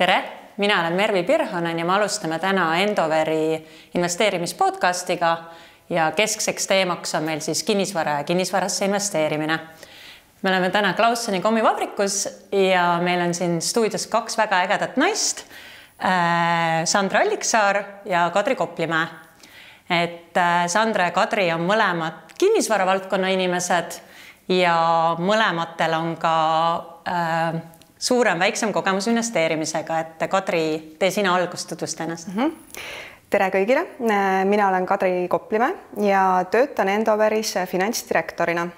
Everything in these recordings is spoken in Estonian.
tere, mina olen Mervi Pirhonen ja me alustame täna Endoveri investeerimispodcastiga ja keskseks teemaks on meil siis kinnisvara ja kinnisvarasse investeerimine. me oleme täna Klaussoni kommivabrikus ja meil on siin stuudios kaks väga ägedat naist. Sandra Alliksaar ja Kadri Koplimäe. et Sandra ja Kadri on mõlemad kinnisvara valdkonna inimesed ja mõlematel on ka äh, suurem-väiksem kogemus investeerimisega, et Kadri, tee sina algust, tutvusta ennast mm. -hmm tere kõigile, mina olen Kadri Koplimäe ja töötan Endoveris finantsdirektorina.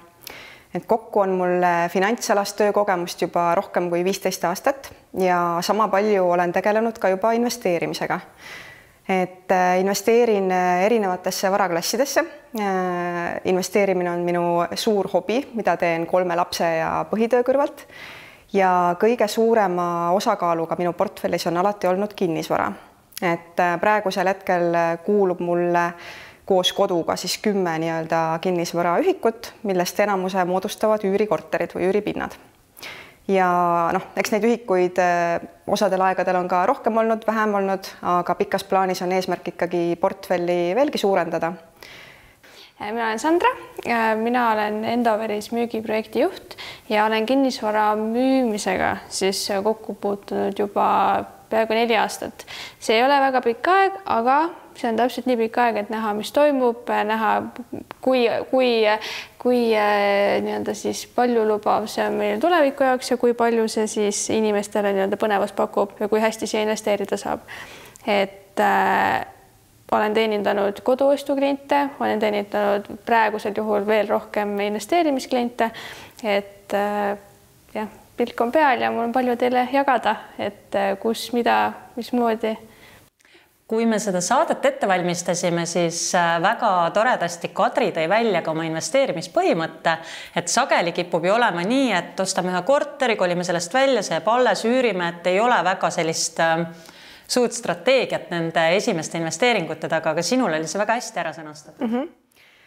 et kokku on mul finantsalast töökogemust juba rohkem kui viisteist aastat ja sama palju olen tegelenud ka juba investeerimisega. et investeerin erinevatesse varaklassidesse. investeerimine on minu suur hobi, mida teen kolme lapse ja põhitöö kõrvalt ja kõige suurema osakaaluga minu portfellis on alati olnud kinnisvara. et äh, praegusel hetkel kuulub mulle koos koduga siis kümme nii-öelda kinnisvaraühikut, millest enamuse moodustavad üürikorterid või üüripinnad. ja noh, eks neid ühikuid äh, osadel aegadel on ka rohkem olnud, vähem olnud, aga pikas plaanis on eesmärk ikkagi portfelli veelgi suurendada Äh, mina olen Sandra, äh, mina olen Endoveris müügiprojekti juht ja olen kinnisvara müümisega siis kokku puutunud juba peaaegu neli aastat. see ei ole väga pikk aeg, aga see on täpselt nii pikk aeg, et näha, mis toimub, näha, kui, kui, kui äh, nii-öelda siis paljulubav see on meil tuleviku jaoks ja kui palju see siis inimestele nii-öelda põnevust pakub ja kui hästi siia investeerida saab. et äh, olen teenindanud koduostukliente, olen teenindanud praegusel juhul veel rohkem investeerimiskliente. et äh, jah, pilk on peal ja mul on palju teile jagada, et äh, kus, mida, mismoodi kui me seda saadet ette valmistasime, siis äh, väga toredasti Kadri tõi välja ka oma investeerimispõhimõtte, et sageli kipub ju olema nii, et ostame ühe korteri, kolime sellest välja, see jääb alles, üürime, et ei ole väga sellist äh, suurt strateegiat nende esimeste investeeringute taga, aga sinul oli see väga hästi ära sõnastatud. Mm. -hmm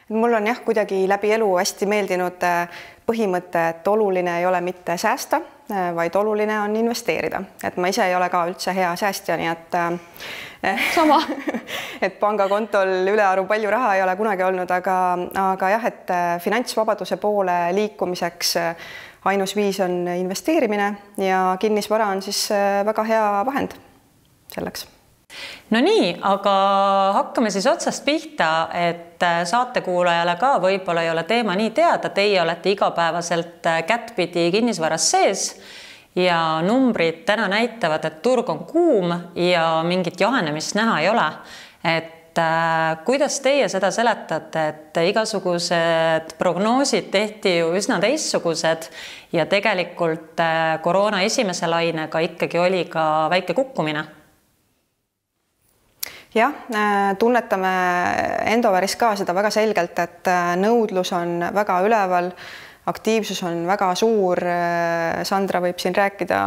mul on jah, kuidagi läbi elu hästi meeldinud äh, põhimõte, et oluline ei ole mitte säästa, äh, vaid oluline on investeerida, et ma ise ei ole ka üldse hea säästja, nii et äh, sama. et pangakontol ülearu palju raha ei ole kunagi olnud, aga, aga jah, et finantsvabaduse poole liikumiseks ainus viis on investeerimine ja kinnisvara on siis väga hea vahend selleks. No nii, aga hakkame siis otsast pihta, et äh, saatekuulajale ka võib-olla ei ole teema nii teada, teie olete igapäevaselt äh, kättpidi kinnisvaras sees ja numbrid täna näitavad, et turg on kuum ja mingit jahenemist näha ei ole. et äh, kuidas teie seda seletate, et igasugused prognoosid tehti ju üsna teistsugused ja tegelikult koroona esimese lainega ikkagi oli ka väike kukkumine jah, äh, tunnetame Endoveris ka seda väga selgelt, et äh, nõudlus on väga üleval, aktiivsus on väga suur. Äh, Sandra võib siin rääkida.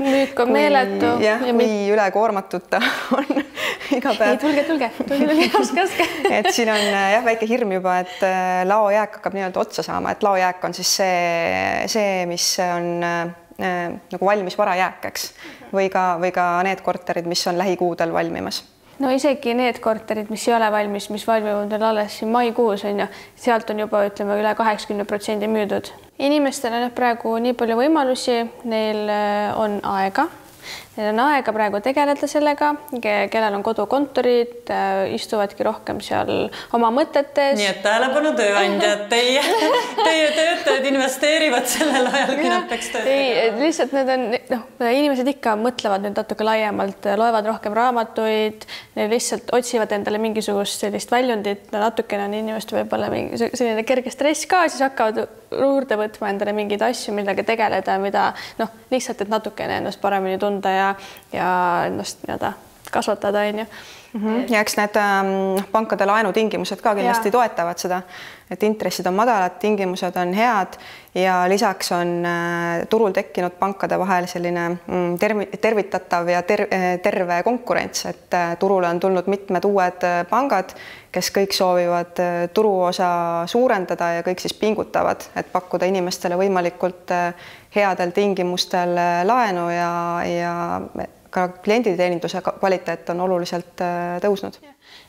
müük on meeletu. jah, kui ülekoormatud ta on iga päev. ei, tulge, tulge, tulge, tulge, laske, laske. et siin on jah, väike hirm juba, et laojääk hakkab nii-öelda otsa saama, et laojääk on siis see, see, mis on Äh, nagu valmis varajääk, eks, või ka, või ka need korterid, mis on lähikuudel valmimas no isegi need korterid, mis ei ole valmis, mis valmivad veel alles siin maikuus on ju, sealt on juba ütleme üle kaheksakümne protsendi müüdud. inimestel on praegu nii palju võimalusi, neil äh, on aega Neil on aega praegu tegeleda sellega, kellel on kodukontorid, äh, istuvadki rohkem seal oma mõtetes. nii et tähelepanu tööandjad, teie, teie töötajad investeerivad sellel ajal, kui nad peaks töötama. ei, lihtsalt need on noh, inimesed ikka mõtlevad nüüd natuke laiemalt, loevad rohkem raamatuid, lihtsalt otsivad endale mingisugust sellist väljundit, natukene on inimestel võib-olla mingi selline kerge stress ka, siis hakkavad juurde võtma endale mingeid asju, millega tegeleda, mida noh, lihtsalt, et natukene ennast paremini tunda ja, ja ennast nii-öelda kasvatada, onju. -hmm. ja eks need noh, pankade laenutingimused ka kindlasti ja. toetavad seda, et intressid on madalad, tingimused on head ja lisaks on äh, turul tekkinud pankade vahel selline mm, termi-, tervitatav ja ter-, terve konkurents, et äh, turule on tulnud mitmed uued äh, pangad, kes kõik soovivad turuosa suurendada ja kõik siis pingutavad, et pakkuda inimestele võimalikult headel tingimustel laenu ja, ja ka klienditeeninduse kvaliteet on oluliselt tõusnud.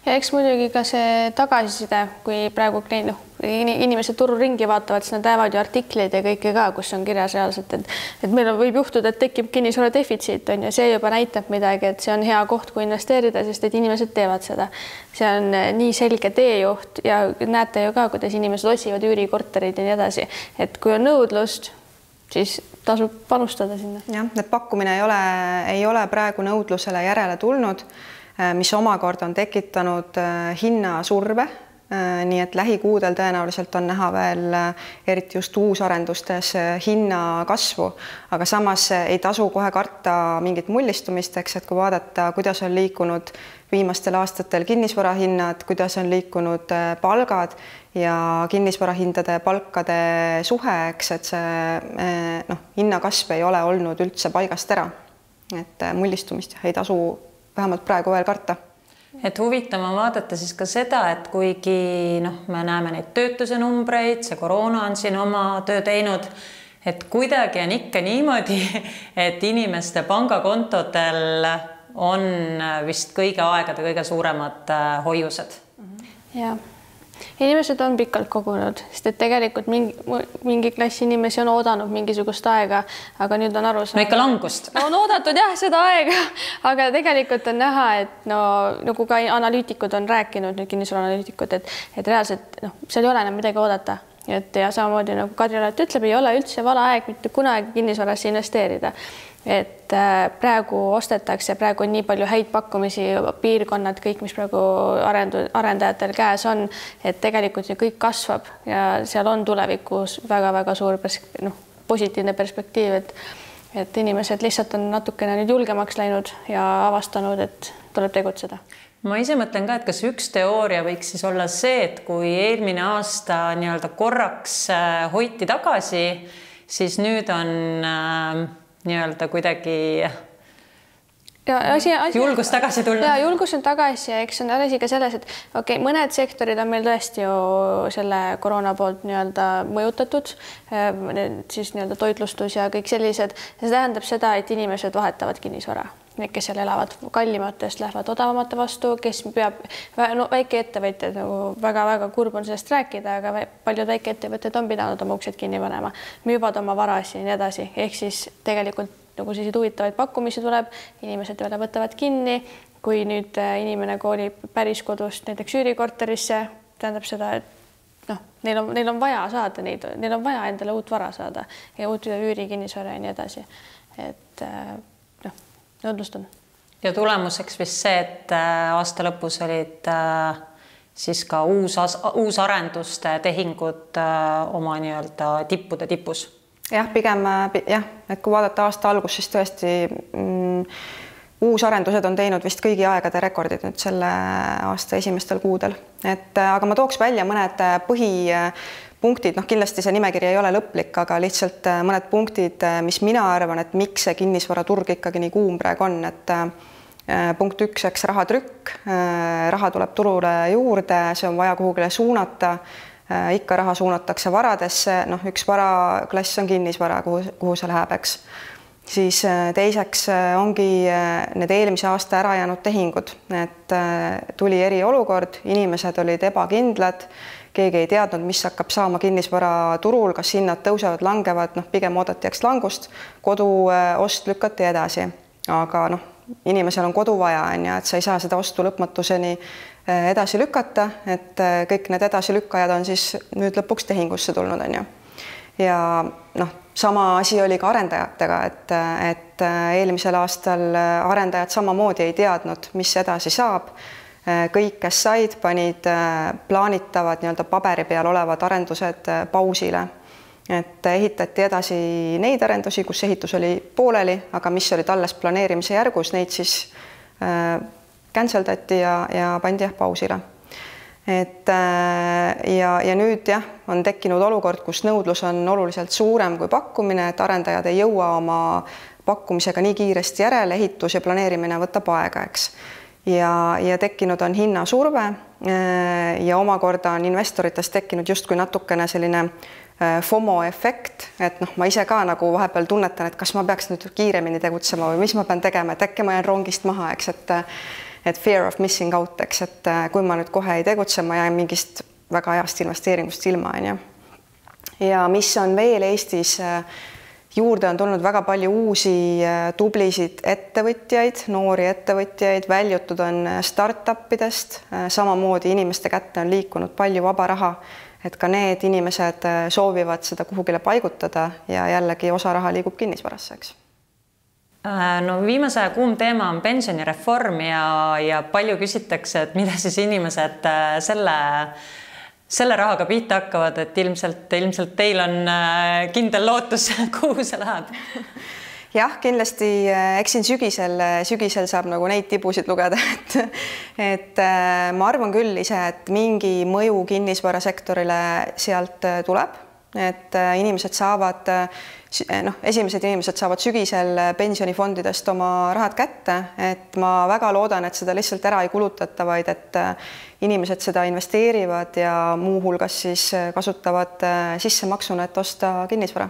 Ja eks muidugi ka see tagasiside, kui praegu noh, inimesed turul ringi vaatavad, siis nad näevad ju artikleid ja kõike ka, kus on kirjas reaalselt, et et meil on, võib juhtuda, et tekib kinnisvara defitsiit on ju, see juba näitab midagi, et see on hea koht, kuhu investeerida, sest et inimesed teevad seda. see on eh, nii selge teejuht ja näete ju ka, kuidas inimesed otsivad üürikorterid ja nii edasi, et kui on nõudlust, siis tasub panustada sinna. jah, et pakkumine ei ole, ei ole praegu nõudlusele järele tulnud Äh, mis omakorda on tekitanud äh, hinnasurve nii et lähikuudel tõenäoliselt on näha veel eriti just uusarendustes hinna kasvu, aga samas ei tasu kohe karta mingit mullistumist, eks, et kui vaadata, kuidas on liikunud viimastel aastatel kinnisvarahinnad, kuidas on liikunud palgad ja kinnisvarahindade ja palkade suhe, eks, et see noh, hinnakasv ei ole olnud üldse paigast ära. et mullistumist ei tasu vähemalt praegu veel karta et huvitav on vaadata siis ka seda, et kuigi noh, me näeme neid töötuse numbreid, see koroona on siin oma töö teinud, et kuidagi on ikka niimoodi, et inimeste pangakontodel on vist kõigi aegade kõige suuremad äh, hoiused. jah inimesed on pikalt kogunud, sest et tegelikult mingi, mingi klass inimesi on oodanud mingisugust aega, aga nüüd on aru saanud. no ikka langust no on oodatud jah, seda aega, aga tegelikult on näha, et no nagu ka analüütikud on rääkinud, nüüd kinnisvaraanalüütikud, et, et reaalselt noh, seal ei ole enam midagi oodata et ja samamoodi nagu Kadri alati ütleb, ei ole üldse vale aeg mitte kunagi kinnisvarasse investeerida. Et äh, praegu ostetakse, praegu on nii palju häid pakkumisi, piirkonnad, kõik, mis praegu arendu-, arendajatel käes on, et tegelikult see kõik kasvab ja seal on tulevikus väga-väga suur pers-, noh, positiivne perspektiiv, et et inimesed lihtsalt on natukene nüüd julgemaks läinud ja avastanud, et tuleb tegutseda ma ise mõtlen ka, et kas üks teooria võiks siis olla see, et kui eelmine aasta nii-öelda korraks äh, hoiti tagasi, siis nüüd on äh, nii-öelda kuidagi ja asi, asi. julgus tagasi tulla. ja julgus on tagasi ja eks on asi ka selles, et okei okay,, mõned sektorid on meil tõesti ju selle koroona poolt nii-öelda mõjutatud, siis nii-öelda toitlustus ja kõik sellised. see tähendab seda, et inimesed vahetavad kinnisvara need, kes seal elavad kallimatest, lähevad odavamate vastu, kes peab no väikeettevõtjad nagu väga-väga kurb on sellest rääkida, aga paljud väikeettevõtted on pidanud oma uksed kinni panema, müüvad oma varasid ja nii edasi, ehk siis tegelikult nagu selliseid huvitavaid pakkumisi tuleb, inimesed jälle võtavad kinni. kui nüüd äh, inimene kolib päris kodust näiteks üürikorterisse, tähendab seda, et noh, neil on, neil on vaja saada neid, neil on vaja endale uut vara saada ja uut üürikinnisvara ja nii edasi. et nõudlust on. ja tulemuseks vist see, et äh, aasta lõpus olid äh, siis ka uus, uusarenduste tehingud äh, oma nii-öelda tippude tipus. jah, pigem jah, et kui vaadata aasta algust, siis tõesti mm, uusarendused on teinud vist kõigi aegade rekordid nüüd selle aasta esimestel kuudel, et aga ma tooks välja mõned põhi punktid, noh, kindlasti see nimekiri ei ole lõplik, aga lihtsalt äh, mõned punktid, äh, mis mina arvan, et miks see kinnisvaraturg ikkagi nii kuum praegu on, et äh, punkt üks, eks rahatrükk, raha tuleb turule juurde, see on vaja kuhugile suunata. ikka raha suunatakse varadesse, noh, üks varaklass on kinnisvara, kuhu, kuhu see läheb, eks. siis teiseks ongi need eelmise aasta ära jäänud tehingud, et tuli eriolukord, inimesed olid ebakindlad keegi ei teadnud, mis hakkab saama kinnisvaraturul, kas hinnad tõusevad, langevad, noh, pigem oodati, eks langust, koduost äh, lükati edasi, aga noh, inimesel on kodu vaja, on ju, et sa ei saa seda ostu lõpmatuseni äh, edasi lükata, et äh, kõik need edasilükkajad on siis nüüd lõpuks tehingusse tulnud, on ju. ja noh, sama asi oli ka arendajatega, et, et eelmisel aastal arendajad samamoodi ei teadnud, mis edasi saab kõik, kes said, panid äh, plaanitavad nii-öelda paberi peal olevad arendused äh, pausile. et ehitati edasi neid arendusi, kus ehitus oli pooleli, aga mis olid alles planeerimise järgus, neid siis cancel dati ja, ja pandi jah pausile. et ja, ja nüüd jah, on tekkinud olukord, kus nõudlus on oluliselt suurem kui pakkumine, et arendajad ei jõua oma pakkumisega nii kiiresti järele, ehitus ja planeerimine võtab aega, eks. Ja, ja tekkinud on hinnasurve ja omakorda on investorites tekkinud justkui natukene selline Äh, FOMO efekt, et noh, ma ise ka nagu vahepeal tunnetan, et kas ma peaks nüüd kiiremini tegutsema või mis ma pean tegema, et äkki ma jään rongist maha, eks, et et fear of missing out, eks, et äh, kui ma nüüd kohe ei tegutse, ma jään mingist väga heast investeeringust ilma, on ju. ja mis on veel Eestis äh, juurde on tulnud väga palju uusi tublisid ettevõtjaid, noori ettevõtjaid, väljutud on startup idest, samamoodi inimeste kätte on liikunud palju vaba raha et ka need inimesed äh, soovivad seda kuhugile paigutada ja jällegi osa raha liigub kinnisvarasse, eks. Äh, no viimase aja kuum teema on pensionireform ja, ja palju küsitakse, et mida siis inimesed äh, selle, rahaga pihta hakkavad, et ilmselt, ilmselt teil on kindel lootus, kuhu see läheb. Jah, kindlasti äh, eks siin sügisel, äh, sügisel saab nagu neid tibusid lugeda, et et äh, ma arvan küll ise, et mingi mõju kinnisvarasektorile sealt tuleb, et inimesed saavad noh, esimesed inimesed saavad sügisel pensionifondidest oma rahad kätte, et ma väga loodan, et seda lihtsalt ära ei kulutata, vaid et inimesed seda investeerivad ja muuhulgas siis kasutavad sissemaksuna, et osta kinnisvara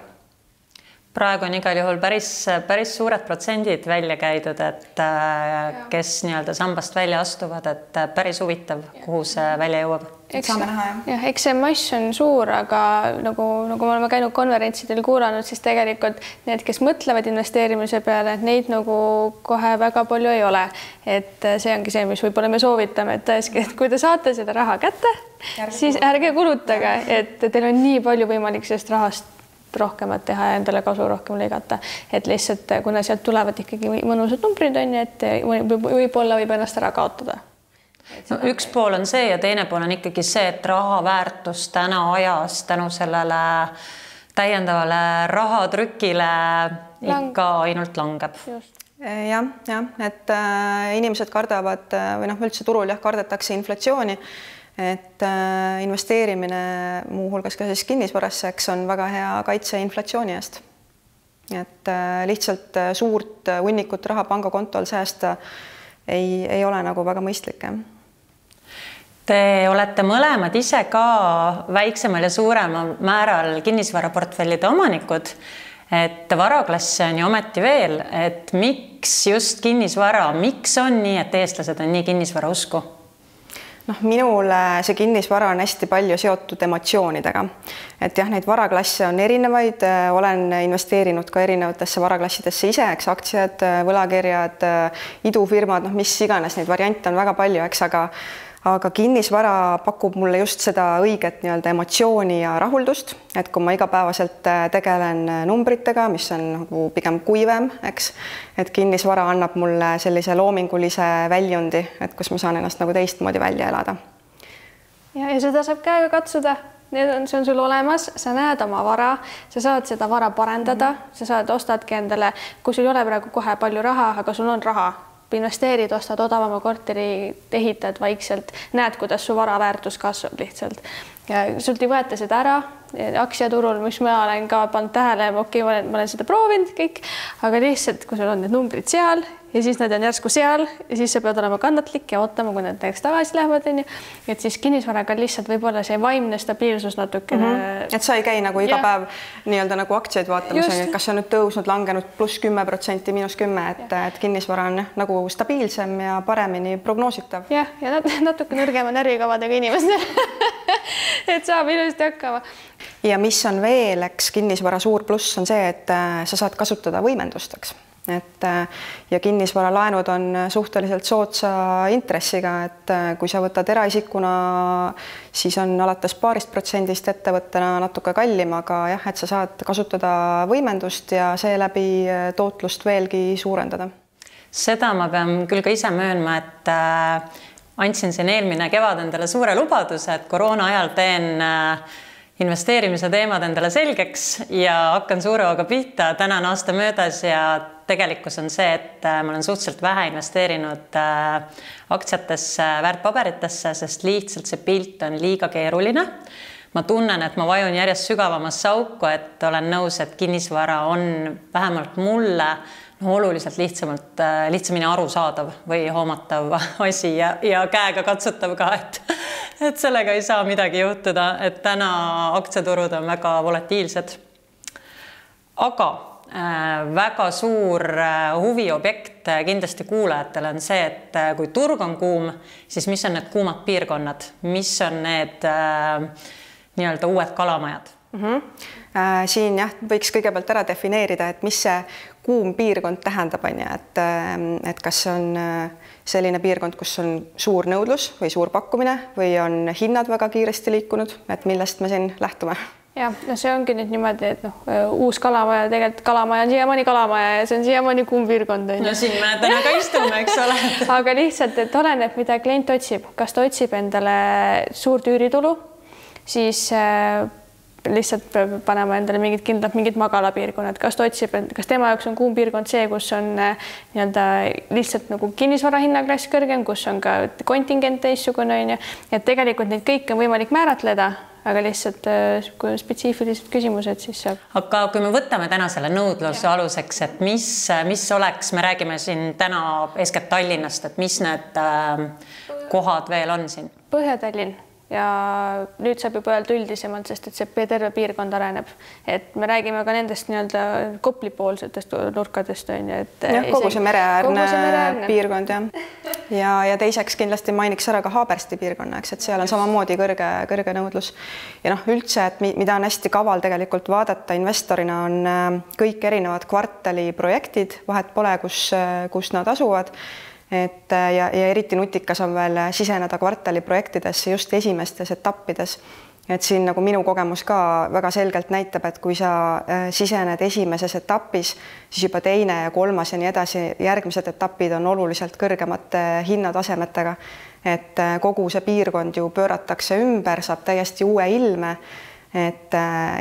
praegu on igal juhul päris, päris suured protsendid välja käidud, et äh, kes nii-öelda sambast välja astuvad, et äh, päris huvitav, kuhu see välja jõuab. eks saame näha jah. jah, eks see mass on suur, aga nagu, nagu me oleme käinud konverentsidel kuulanud, siis tegelikult need, kes mõtlevad investeerimise peale, et neid nagu kohe väga palju ei ole. et äh, see ongi see, mis võib-olla me soovitame, et tõesti, et kui te saate seda raha kätte, siis ärge kulutage, et teil on nii palju võimalik sellest rahast rohkemat teha ja endale kasu rohkem lõigata. et lihtsalt kuna sealt tulevad ikkagi mõnusad numbrid on ju, et võib-olla võib ennast ära kaotada. no üks pool on see ja teine pool on ikkagi see, et raha väärtus täna ajas tänu sellele täiendavale rahatrükile Lang... ikka ainult langeb. jah, jah, et äh, inimesed kardavad äh, või noh, üldse turul jah, kardetakse inflatsiooni et äh, investeerimine muuhulgas ka siis kinnisvarasse, eks on väga hea kaitse inflatsiooni eest. et äh, lihtsalt äh, suurt hunnikut raha pangakontol säästa ei, ei ole nagu väga mõistlik, jah. Te olete mõlemad ise ka väiksemal ja suuremal määral kinnisvaraportfellide omanikud et varaklasse on ju ometi veel, et miks just kinnisvara, miks on nii, et eestlased on nii kinnisvara usku? Noh, minule see kinnisvara on hästi palju seotud emotsioonidega. et jah, neid varaklasse on erinevaid, olen investeerinud ka erinevatesse varaklassidesse ise, eks aktsiad, võlakirjad, idufirmad, noh, mis iganes neid variante on väga palju, eks, aga aga kinnisvara pakub mulle just seda õiget nii-öelda emotsiooni ja rahuldust, et kui ma igapäevaselt äh, tegelen äh, numbritega, mis on nagu pigem kuivem, eks, et kinnisvara annab mulle sellise loomingulise väljundi, et kus ma saan ennast nagu teistmoodi välja elada. ja, ja seda saab käega katsuda need on, see on sul olemas, sa näed oma vara, sa saad seda vara parendada mm, -hmm. sa saad, ostadki endale, kui sul ei ole praegu kohe palju raha, aga sul on raha, investeerid, ostad odavama korteri, ehitad vaikselt, näed, kuidas su vara väärtus kasvab lihtsalt. sult ei võeta seda ära aktsiaturul, mis ma olen ka pannud tähele, okei okay,, ma olen, ma olen seda proovinud kõik, aga lihtsalt, kui sul on need numbrid seal ja siis nad on järsku seal ja siis sa pead olema kannatlik ja ootama, kui nad näiteks tagasi lähevad, onju. et siis kinnisvaraga lihtsalt võib-olla see vaimne stabiilsus natukene mm. -hmm. et sa ei käi nagu iga ja. päev nii-öelda nagu aktsiaid vaatamas, onju, et kas see on nüüd tõusnud, langenud pluss kümme protsenti, miinus kümme, et, et kinnisvara on jah, nagu stabiilsem ja paremini prognoositav. jah, ja, ja nat natuke nõrgema närvikavadega inimestel et saab ilusti hakkama. Ja mis on veel, eks kinnisvara suur pluss on see, et äh, sa saad kasutada võimendust, eks et äh, ja kinnisvaralaenud on suhteliselt soodsa intressiga, et äh, kui sa võtad eraisikuna, siis on alates paarist protsendist ettevõttena natuke kallim, aga jah, et sa saad kasutada võimendust ja seeläbi äh, tootlust veelgi suurendada. seda ma pean küll ka ise möönma, et andsin siin eelmine kevad endale suure lubaduse, et koroona ajal teen investeerimise teemad endale selgeks ja hakkan suure hooga pihta. täna on aasta möödas ja tegelikkus on see, et ma olen suhteliselt vähe investeerinud aktsiatesse, väärtpaberitesse, sest lihtsalt see pilt on liiga keeruline ma tunnen, et ma vajun järjest sügavamasse auku, et olen nõus, et kinnisvara on vähemalt mulle oluliselt lihtsamalt, äh, lihtsamini arusaadav või hoomatav asi ja, ja käega katsutav ka, et et sellega ei saa midagi juhtuda, et täna aktsiaturud on väga volatiilsed. aga äh, väga suur äh, huviobjekt kindlasti kuulajatele on see, et kui turg on kuum, siis mis on need kuumad piirkonnad, mis on need äh, nii-öelda uued kalamajad mm? -hmm. Äh, siin jah, võiks kõigepealt ära defineerida, et mis see kuum piirkond tähendab, on ju, et, äh, et kas see on äh, selline piirkond, kus on suur nõudlus või suur pakkumine või on hinnad väga kiiresti liikunud, et millest me siin lähtume? jah, no see ongi nüüd niimoodi, et noh, uus kalamaja, tegelikult kalamaja on siiamaani kalamaja ja see on siiamaani kuum piirkond on ju. no siin me täna ka istume, eks ole aga lihtsalt, et oleneb, mida klient otsib, kas ta otsib endale suurt üüritulu siis äh, lihtsalt peab panema endale mingid kindlad mingid magalapiirkonnad, kas ta otsib, kas tema jaoks on kuum piirkond see, kus on äh, nii-öelda lihtsalt nagu kinnisvara hinnaklass kõrgem, kus on ka kontingent teistsugune on ju, et tegelikult neid kõiki on võimalik määratleda, aga lihtsalt äh, kui on spetsiifilised küsimused, siis saab. aga kui me võtame täna selle nõudluse ja. aluseks, et mis, mis oleks, me räägime siin täna eeskätt Tallinnast, et mis need äh, kohad veel on siin? Põhja-Tallinn ja nüüd saab juba öelda üldisemalt, sest et see terve piirkond areneb, et me räägime ka nendest nii-öelda Kopli poolsetest nurkadest on ju, et. jah, kogu see mereäärne piirkond jah. ja, ja teiseks kindlasti mainiks ära ka Haabersti piirkonna, eks, et seal on samamoodi kõrge, kõrge nõudlus. ja noh, üldse, et mida on hästi kaval tegelikult vaadata investorina, on äh, kõik erinevad kvartaliprojektid, vahet pole, kus, äh, kus nad asuvad et äh, ja, ja eriti nutikas on veel siseneda kvartaliprojektidesse just esimestes etappides. et siin nagu minu kogemus ka väga selgelt näitab, et kui sa äh, sisened esimeses etapis, siis juba teine ja kolmas ja nii edasi, järgmised etapid on oluliselt kõrgemate hinnatasemetega. et äh, kogu see piirkond ju pööratakse ümber, saab täiesti uue ilme. et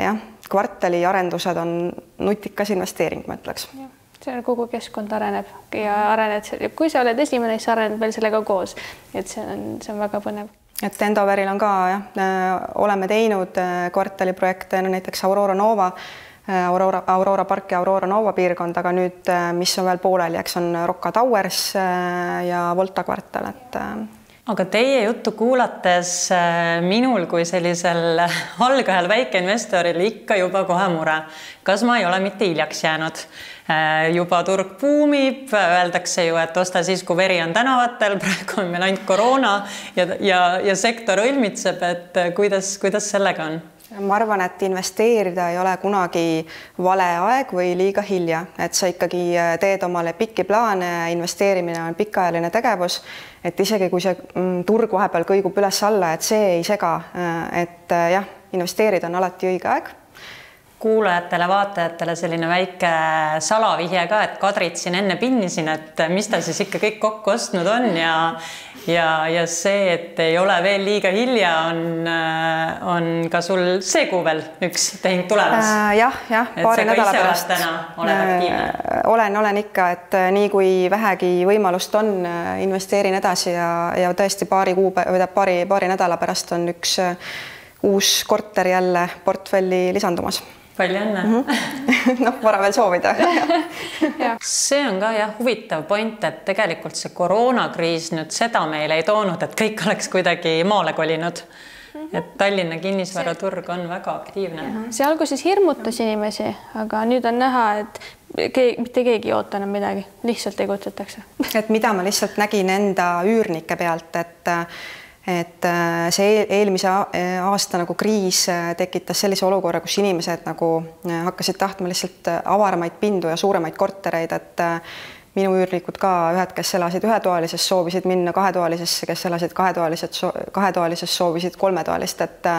jah, kvartaliarendused on nutikas investeering, ma ütleks see kogu keskkond areneb ja arened, kui sa oled esimene, siis arened veel sellega koos. et see on, see on väga põnev. et Endoveril on ka jah, äh, oleme teinud äh, kvartaliprojekte, no näiteks Aurora Nova, äh, Aurora, Aurora park ja Aurora Nova piirkond, aga nüüd, mis on veel pooleli, eks on Rocca Towers ja Volta kvartal, et aga teie juttu kuulates minul kui sellisel algajal väikeinvestoril ikka juba kohe mure, kas ma ei ole mitte hiljaks jäänud juba turg buumib, öeldakse ju, et osta siis, kui veri on tänavatel, praegu on meil ainult koroona ja, ja, ja sektor õlmitseb, et kuidas, kuidas sellega on? ma arvan, et investeerida ei ole kunagi vale aeg või liiga hilja, et sa ikkagi äh, teed omale pikki plaane, investeerimine on pikaajaline tegevus, et isegi kui see mm, turg vahepeal kõigub üles-alla, et see ei sega, äh, et jah, investeerida on alati õige aeg kuulajatele-vaatajatele selline väike salavihje ka, et Kadrit siin enne pinnisin, et mis ta siis ikka kõik kokku ostnud on ja ja, ja see, et ei ole veel liiga hilja, on, on ka sul see kuu veel üks tehing tulemas äh,. jah, jah, paari nädala pärast. Äh, olen, olen ikka, et äh, nii kui vähegi võimalust on, äh, investeerin edasi ja, ja tõesti paari kuu või paari, paari nädala pärast on üks uus korter jälle portfelli lisandumas palju õnne mm -hmm. noh, vara veel soovida see on ka jah, huvitav point, et tegelikult see koroonakriis nüüd seda meile ei toonud, et kõik oleks kuidagi maale kolinud mm. -hmm. et Tallinna kinnisvaraturg on väga aktiivne. see alguses hirmutas inimesi, aga nüüd on näha, et keegi, mitte keegi ei oota enam midagi, lihtsalt tegutsetakse et mida ma lihtsalt nägin enda üürnike pealt, et et äh, see eelmise aasta nagu kriis äh, tekitas sellise olukorra, kus inimesed nagu äh, hakkasid tahtma lihtsalt avaramaid pindu ja suuremaid kortereid, et minu üürnikud ka, ühed, kes elasid ühetoalises, soovisid minna kahetoalisesse, kes elasid kahetoalised, kahetoalises, soovisid kolmetoalist, et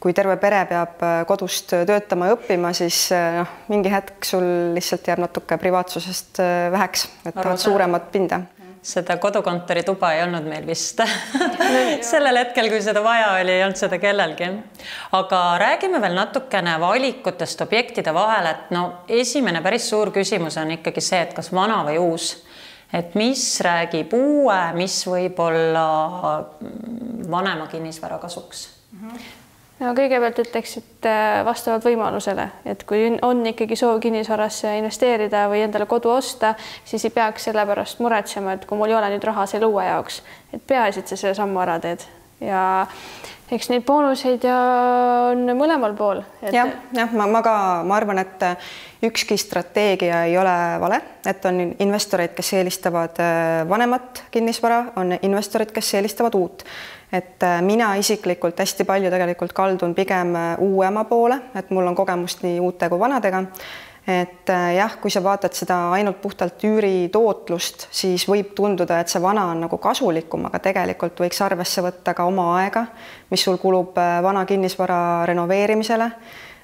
kui terve pere peab kodust töötama ja õppima, siis noh, mingi hetk sul lihtsalt jääb natuke privaatsusest väheks, et tahad suuremat pinda seda kodukontori tuba ei olnud meil vist sellel hetkel, kui seda vaja oli, ei olnud seda kellelgi. aga räägime veel natukene valikutest objektide vahel, et no esimene päris suur küsimus on ikkagi see, et kas vana või uus. et mis räägib uue, mis võib olla vanema kinnisvara kasuks mm? -hmm no kõigepealt ütleks, et äh, vastavalt võimalusele, et kui on ikkagi soov kinnisvarasse investeerida või endale kodu osta, siis ei peaks selle pärast muretsema, et kui mul ei ole nüüd raha selle uue jaoks, et peaasi, et sa selle sammu ära teed. Ja eks neid boonuseid ja on mõlemal pool et.... jah, jah, ma, ma ka, ma arvan, et ükski strateegia ei ole vale, et on investoreid, kes eelistavad äh, vanemat kinnisvara, on investorid, kes eelistavad uut et äh, mina isiklikult hästi palju tegelikult kaldun pigem äh, uuema poole, et mul on kogemust nii uute kui vanadega. et äh, jah, kui sa vaatad seda ainult puhtalt üüritootlust, siis võib tunduda, et see vana on nagu kasulikum, aga tegelikult võiks arvesse võtta ka oma aega, mis sul kulub vana kinnisvara renoveerimisele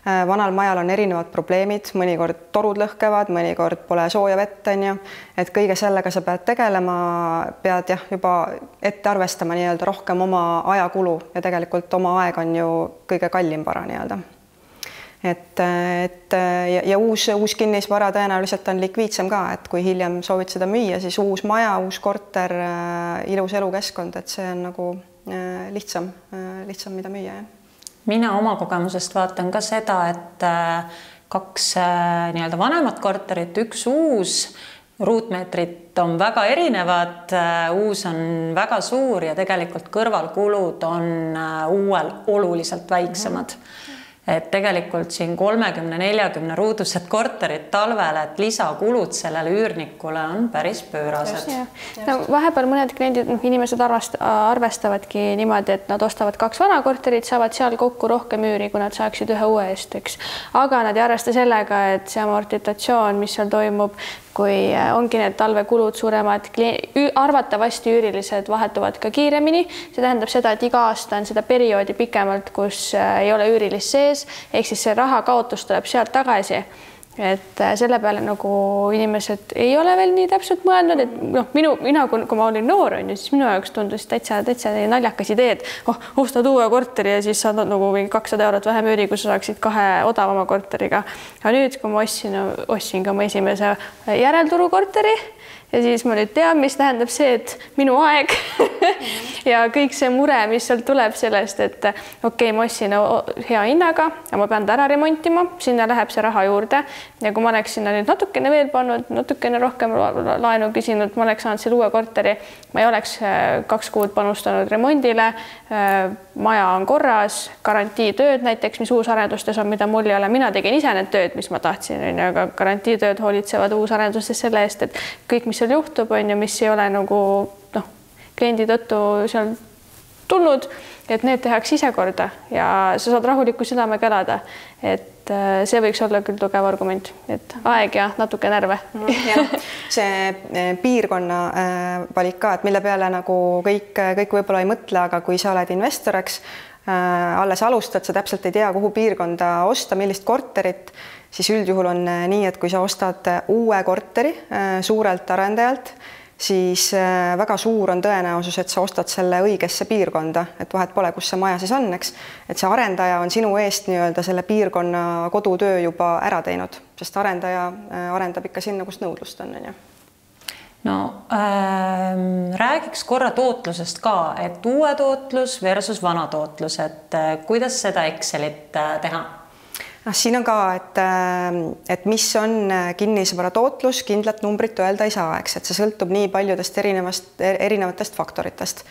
vanal majal on erinevad probleemid, mõnikord torud lõhkevad, mõnikord pole sooja vett, on ju, et kõige sellega sa pead tegelema, pead jah, juba ette arvestama nii-öelda rohkem oma ajakulu ja tegelikult oma aeg on ju kõige kallim vara nii-öelda. et, et ja, ja uus, uus kinnisvara tõenäoliselt on likviidsem ka, et kui hiljem soovid seda müüa, siis uus maja, uus korter, äh, ilus elukeskkond, et see on nagu äh, lihtsam, lihtsam, mida müüa, jah mina oma kogemusest vaatan ka seda, et äh, kaks äh, nii-öelda vanemat korterit, üks uus, ruutmeetrid on väga erinevad, äh, uus on väga suur ja tegelikult kõrvalkulud on uuel oluliselt väiksemad mm. -hmm et tegelikult siin kolmekümne, neljakümne ruudused korterid talvel, et lisakulud sellele üürnikule on päris pöörased. no vahepeal mõned kliendid, noh, inimesed arvast-, arvestavadki niimoodi, et nad ostavad kaks vana korterit, saavad seal kokku rohkem üüri, kui nad saaksid ühe uue eest, eks. aga nad ei arvesta sellega, et see amortitatsioon, mis seal toimub, kui äh, ongi need talvekulud suuremad, arvatavasti üürilised vahetuvad ka kiiremini, see tähendab seda, et iga aasta on seda perioodi pikemalt, kus äh, ei ole üürilist sees, ehk siis see raha kaotus tuleb sealt tagasi et äh, selle peale nagu inimesed ei ole veel nii täpselt mõelnud, et noh, minu, mina, kui ma olin noor, on ju, siis minu jaoks tundus täitsa, täitsa naljakas idee, et oh, ostad uue korteri ja siis saad nagu mingi kakssada eurot vähem üüri, kui sa saaksid kahe odavama korteriga. aga nüüd, kui ma ostsin, ostsin ka oma esimese järelturukorteri ja siis ma nüüd tean, mis tähendab see, et minu aeg ja kõik see mure, mis sealt tuleb sellest, et okei okay,, ma ostsin hea hinnaga, aga ma pean ta ära remontima, sinna läheb see raha juurde. Ja kui ma oleks sinna nüüd natukene veel pannud, natukene rohkem laenu küsinud, ma oleks saanud selle uue korteri, ma ei oleks äh, kaks kuud panustanud remondile. Äh, maja on korras, garantiitööd näiteks, mis uusarendustes on, mida mul ei ole, mina tegin ise need tööd, mis ma tahtsin, onju, aga garantiitööd hoolitsevad uusarendustes selle eest, et kõik, mis seal juhtub, on ju, mis ei ole nagu noh, kliendi tõttu seal tulnud, et need tehakse ise korda ja sa saad rahuliku südamega elada. et äh, see võiks olla küll tugev argument, et aeg ja natuke närve mm,. see äh, piirkonna äh, valik ka, et mille peale nagu kõik, kõik võib-olla ei mõtle, aga kui sa oled investor, eks alles alustad, sa täpselt ei tea, kuhu piirkonda osta, millist korterit siis üldjuhul on äh, nii, et kui sa ostad äh, uue korteri äh, suurelt arendajalt, siis väga suur on tõenäosus, et sa ostad selle õigesse piirkonda, et vahet pole, kus see maja siis on, eks. et see arendaja on sinu eest nii-öelda selle piirkonna kodutöö juba ära teinud, sest arendaja arendab ikka sinna, kus nõudlust on, on ju. No ähm, räägiks korra tootlusest ka, et uue tootlus versus vana tootlus, et äh, kuidas seda Excelit äh, teha noh, siin on ka, et, äh, et mis on äh, kinnisvara tootlus, kindlat numbrit öelda ei saa, eks, et see sõltub nii paljudest erinevast, erinevatest faktoritest.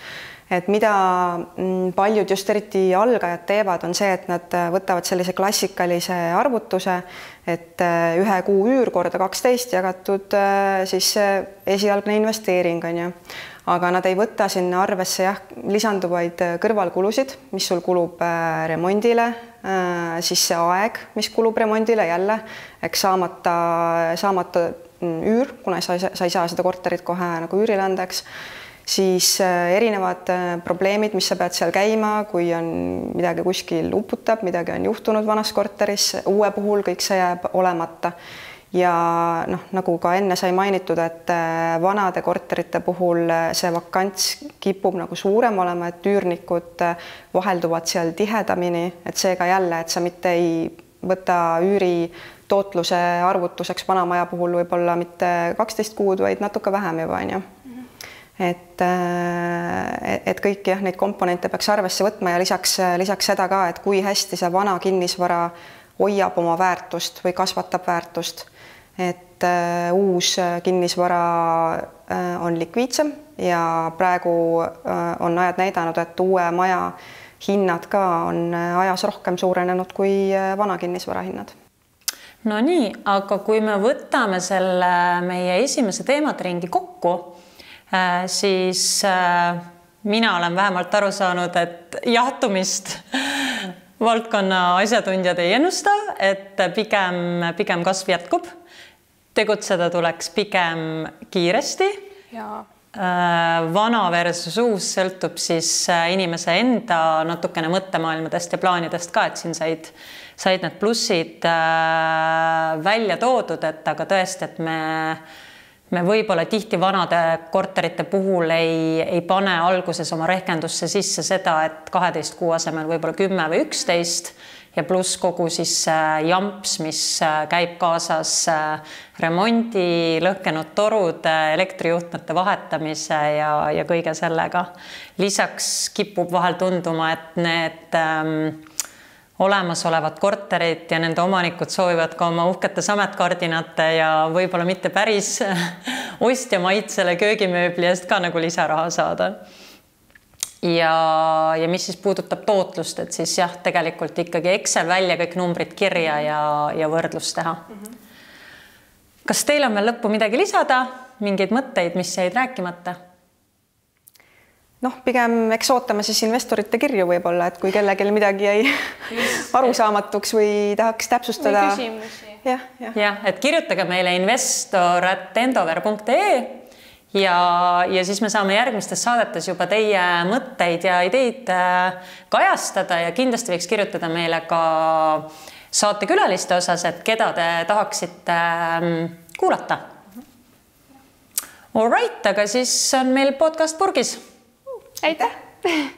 et mida mm, paljud just eriti algajad teevad, on see, et nad äh, võtavad sellise klassikalise arvutuse, et ühe kuu üür korda kaksteist jagatud siis esialgne investeering on ju aga nad ei võta sinna arvesse jah, lisanduvaid kõrvalkulusid, mis sul kulub remondile, Äh, siis see aeg, mis kulub remondile jälle, eks saamata, saamata mm, üür, kuna sa, sa ei saa seda korterit kohe nagu üürile anda, eks, siis äh, erinevad äh, probleemid, mis sa pead seal käima, kui on midagi kuskil uputab, midagi on juhtunud vanas korteris, uue puhul kõik see jääb olemata ja noh, nagu ka enne sai mainitud, et äh, vanade korterite puhul äh, see vakants kipub nagu suurem olema, et üürnikud äh, vahelduvad seal tihedamini, et seega jälle, et sa mitte ei võta üüri tootluse arvutuseks vana maja puhul võib-olla mitte kaksteist kuud, vaid natuke vähem juba on ju. Et, et kõiki jah, neid komponente peaks arvesse võtma ja lisaks, lisaks seda ka, et kui hästi see vana kinnisvara hoiab oma väärtust või kasvatab väärtust et äh, uus äh, kinnisvara äh, on likviidsem ja praegu on ajad näidanud, et uue maja hinnad ka on ajas rohkem suurenenud kui vana kinnisvara hinnad. no nii, aga kui me võtame selle meie esimese teemade ringi kokku, siis mina olen vähemalt aru saanud, et jahtumist valdkonna asjatundjad ei ennusta, et pigem, pigem kasv jätkub tegutseda tuleks pigem kiiresti. Äh, vana versus uus sõltub siis äh, inimese enda natukene mõttemaailmadest ja plaanidest ka, et siin said, said need plussid äh, välja toodud, et aga tõesti, et me me võib-olla tihti vanade korterite puhul ei, ei pane alguses oma rehkendusse sisse seda, et kaheteist kuu asemel võib-olla kümme või üksteist ja pluss kogu siis jamps, mis äh, käib kaasas äh, remondi, lõhkenud torude, elektrijuhtmete vahetamise ja, ja kõige sellega. lisaks kipub vahel tunduma, et need ähm, olemasolevad korterid ja nende omanikud soovivad ka oma uhkete sametkardinate ja võib-olla mitte päris ostja maitsele köögimööbli eest ka nagu lisaraha saada ja, ja mis siis puudutab tootlust, et siis jah, tegelikult ikkagi Excel välja kõik numbrid kirja ja, ja võrdlus teha mm. -hmm. kas teil on veel lõppu midagi lisada, mingeid mõtteid, mis jäid rääkimata? noh, pigem eks ootame siis investorite kirju võib-olla, et kui kellelgi midagi jäi arusaamatuks või tahaks täpsustada. jah, jah. jah, et kirjutage meile investor.endover.ee ja, ja siis me saame järgmistes saadetes juba teie mõtteid ja ideid äh, kajastada ja kindlasti võiks kirjutada meile ka saatekülaliste osas, et keda te tahaksite ähm, kuulata. All right, aga siis on meil podcast purgis. aitäh